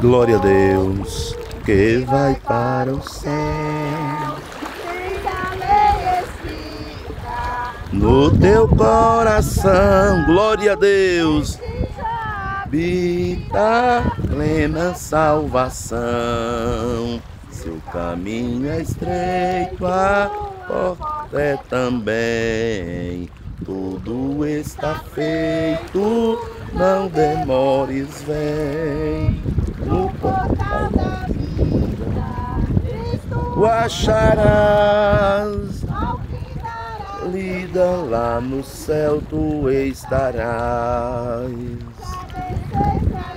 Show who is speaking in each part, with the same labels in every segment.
Speaker 1: Glória a Deus que vai para o céu. No teu coração, glória a Deus, habita plena salvação. Seu caminho é estreito, a porta é também. Tudo está feito, não demores, vem no portal da vida. O acharás, lida lá no céu tu estarás.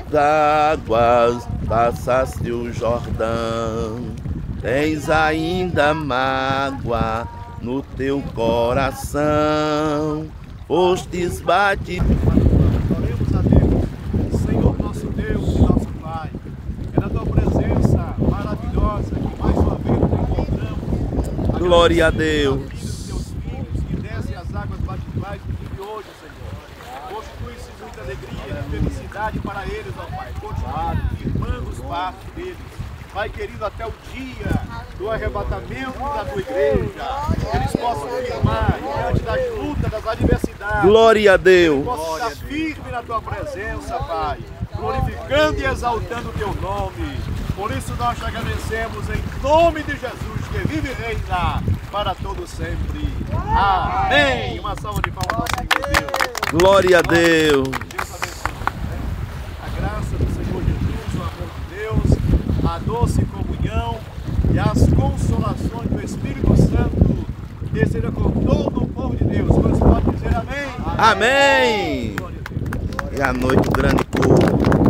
Speaker 1: D'águas passaste o Jordão, tens ainda mágoa no teu coração, fostes bate.
Speaker 2: Oremos a Deus, Senhor nosso Deus e nosso Pai. É na tua presença maravilhosa que mais uma vez nos encontramos.
Speaker 1: Glória a Deus.
Speaker 2: Teus filhos que descem as águas batismais do dia de hoje, Senhor. Constitui-se muita alegria e felicidade para eles, ó Pai. Continue firmando os passos deles. Pai querido, até o dia do arrebatamento da tua igreja, eles possam firmar diante das lutas, das adversidades.
Speaker 1: Glória a Deus.
Speaker 2: possa estar firme na tua presença, Pai, glorificando e exaltando o teu nome. Por isso nós te agradecemos em nome de Jesus, que vive e reina para todo sempre. Amém. Uma salva de palmas ao Senhor Deus.
Speaker 1: Glória a Deus.
Speaker 2: Deus abençoe. A graça do Senhor Jesus, o amor de Deus, a doce comunhão e as consolações do Espírito Santo descerá com todo o povo de Deus. Você pode dizer amém?
Speaker 1: Amém.
Speaker 2: Glória a Deus.
Speaker 1: E a noite, o grande povo